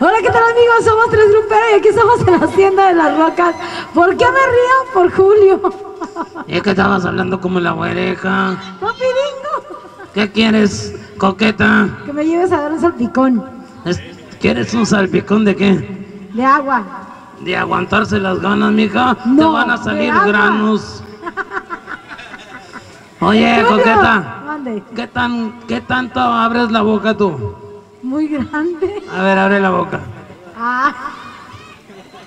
Hola, ¿qué tal amigos? Somos Tres Gruperos y aquí estamos en la hacienda de las rocas. ¿Por qué me río? Por Julio. Es que estabas hablando como la oreja. Papiringo. ¿Qué quieres, coqueta? Que me lleves a dar un salpicón Es- ¿Quieres un salpicón de qué? de agua. De aguantarse las ganas, mija. Te No, van a salir granos. Oye, Julio, coqueta. ¿Qué tan, qué tanto abres la boca tú? Muy grande. A ver, abre la boca. Ah,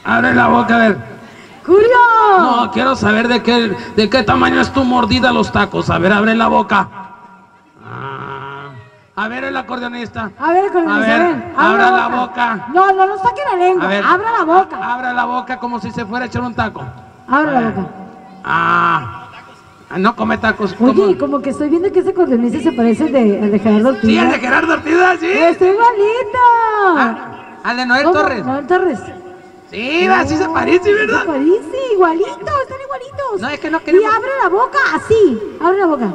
Abre la boca, a ver. Julio. No, quiero saber de qué, de qué tamaño es tu mordida los tacos. A ver, abre la boca. Ah. A ver, el acordeonista. A ver, con A ver, abra la boca. No, no, no saquen la lengua. A ver. Abra la boca. abra la boca como si se fuera a echar un taco. Abra la boca. Ah. Ah, No come tacos. Oye, como que estoy viendo que ese acordeonista se parece al de, al de Gerardo Ortiz. Sí, el de Gerardo Ortiz, sí. Estoy igualito. Ah, al de Noel ¿Cómo? Torres. Noel Torres. Sí, así se parece, Se ¿verdad? parece, igualito, están igualitos. No, es que no queremos- Y abre la boca así, abre la boca.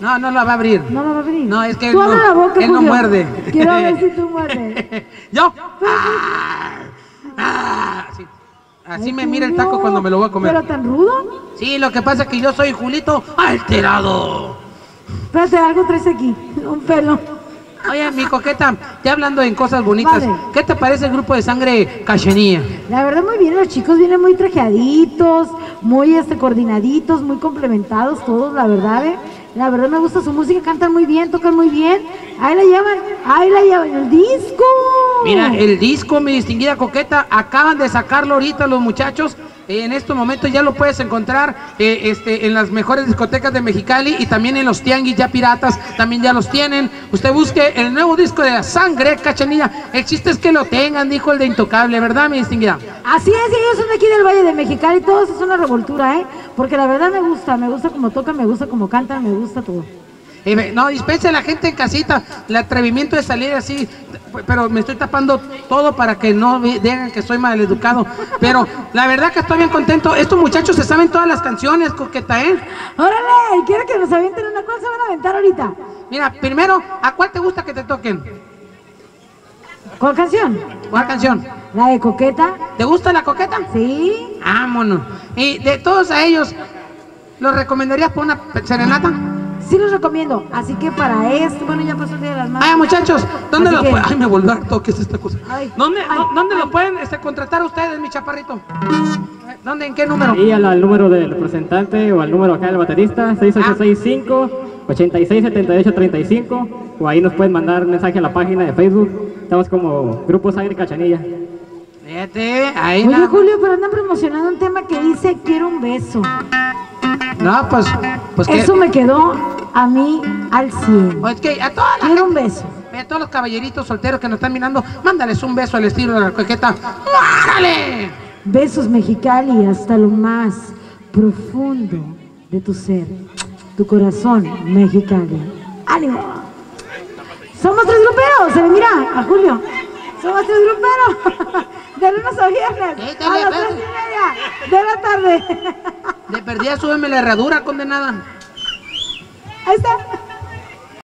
No, no la va a abrir. No la va a abrir. No, es que Tú él no- la boca, él no muerde. Quiero ver si tú muerdes. ¿Yo? Ah, ah, sí. Así me mira el taco cuando me lo voy a comer. ¿Pero tan rudo? Sí, lo que pasa es que yo soy Julito alterado. Espérate, algo traes aquí, un pelo. Oye, mi coqueta, ya hablando en cosas bonitas, Vale. ¿qué te parece el grupo de sangre cachenía? La verdad muy bien, los chicos vienen muy trajeaditos, muy este, coordinaditos, muy complementados todos, la verdad, ¿eh? La verdad me gusta su música, cantan muy bien, tocan muy bien. Ahí la llevan, ahí la llevan, el disco. Mira, el disco, mi distinguida coqueta, acaban de sacarlo ahorita los muchachos. En estos momentos ya lo puedes encontrar eh, este, en las mejores discotecas de Mexicali y también en los tianguis ya piratas, también ya los tienen. Usted busque el nuevo disco de Sangre Cachanilla. El chiste es que lo tengan, dijo el de Intocable, ¿verdad, mi distinguida? Así es, ellos son de aquí del Valle de Mexicali, todos es una revoltura, ¿eh? Porque la verdad me gusta, me gusta como tocan, me gusta como cantan, me gusta todo. No, dispense a la gente en casita el atrevimiento de salir así, pero me estoy tapando todo para que no digan que soy maleducado. Pero la verdad que estoy bien contento. Estos muchachos se saben todas las canciones, coqueta, ¿eh? ¡Órale! Quiero que nos avienten una cosa, se van a aventar ahorita. Mira, primero, ¿a cuál te gusta que te toquen? ¿Cuál canción? ¿Cuál canción? La de Coqueta. ¿Te gusta la coqueta? Sí. Vámonos. Y de todos a ellos, ¿los recomendarías por una serenata? Sí los recomiendo. Así que para esto, bueno, ya pasó el día de las madres. Ay, muchachos, ¿dónde lo que- pueden? Ay, me volvió harto, ¿qué es esta cosa? Ay, ¿Dónde, ay, no- ¿dónde ay. lo pueden este, contratar ustedes, mi chaparrito? ¿Dónde? ¿En qué número? Y al, al número del representante o al número acá del baterista, 6865-867835, o ahí nos pueden mandar un mensaje a la página de Facebook. Estamos como Grupo Sangre Cachanilla. Fíjate, ahí Oye. Julio, pero andan promocionando un tema que dice quiero un beso. No, pues, pues que. Eso me quedó a mí al 100. pues que a toda la Quiero un beso. A todos los caballeritos solteros que nos están mirando, mándales un beso al estilo de la coqueta. ¡Árale! Besos Mexicali hasta lo más profundo de tu ser, tu corazón Mexicali. ¡Ánimo! Somos tres gruperos, se le mira a Julio. Somos tres gruperos. De lunes a viernes, a las tres y media de la tarde. De perdida, súbeme la herradura, condenada. Ahí está.